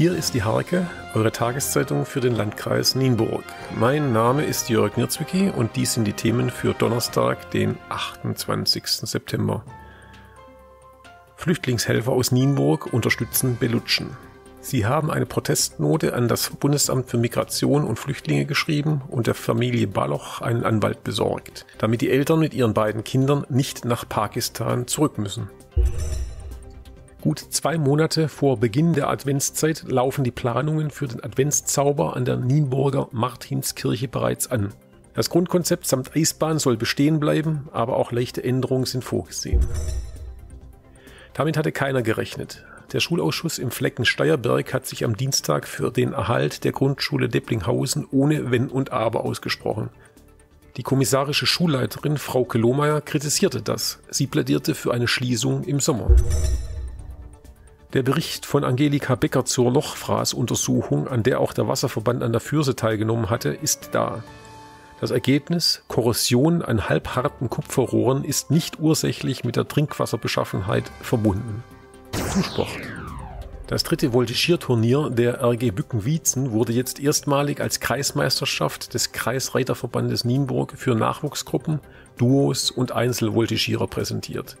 Hier ist die Harke, eure Tageszeitung für den Landkreis Nienburg. Mein Name ist Jörg Nirzwicki und dies sind die Themen für Donnerstag, den 28. September. Flüchtlingshelfer aus Nienburg unterstützen Belutschen. Sie haben eine Protestnote an das Bundesamt für Migration und Flüchtlinge geschrieben und der Familie Baloch einen Anwalt besorgt, damit die Eltern mit ihren beiden Kindern nicht nach Pakistan zurück müssen. Gut zwei Monate vor Beginn der Adventszeit laufen die Planungen für den Adventszauber an der Nienburger Martinskirche bereits an. Das Grundkonzept samt Eisbahn soll bestehen bleiben, aber auch leichte Änderungen sind vorgesehen. Damit hatte keiner gerechnet. Der Schulausschuss im Flecken Steierberg hat sich am Dienstag für den Erhalt der Grundschule Depplinghausen ohne Wenn und Aber ausgesprochen. Die kommissarische Schulleiterin Frau Lohmeier kritisierte das. Sie plädierte für eine Schließung im Sommer. Der Bericht von Angelika Becker zur Lochfraßuntersuchung, an der auch der Wasserverband an der Fürse teilgenommen hatte, ist da. Das Ergebnis Korrosion an halbharten Kupferrohren ist nicht ursächlich mit der Trinkwasserbeschaffenheit verbunden. Zuspruch. Das dritte Voltigierturnier der RG Bücken-Wietzen wurde jetzt erstmalig als Kreismeisterschaft des Kreisreiterverbandes Nienburg für Nachwuchsgruppen, Duos und Einzelvoltigierer präsentiert.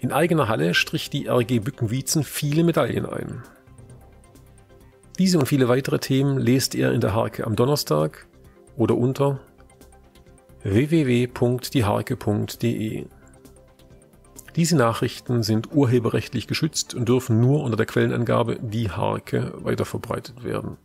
In eigener Halle strich die RG Bücken-Wietzen viele Medaillen ein. Diese und viele weitere Themen lest ihr in der Harke am Donnerstag oder unter www.dieharke.de. Diese Nachrichten sind urheberrechtlich geschützt und dürfen nur unter der Quellenangabe Die Harke weiterverbreitet werden.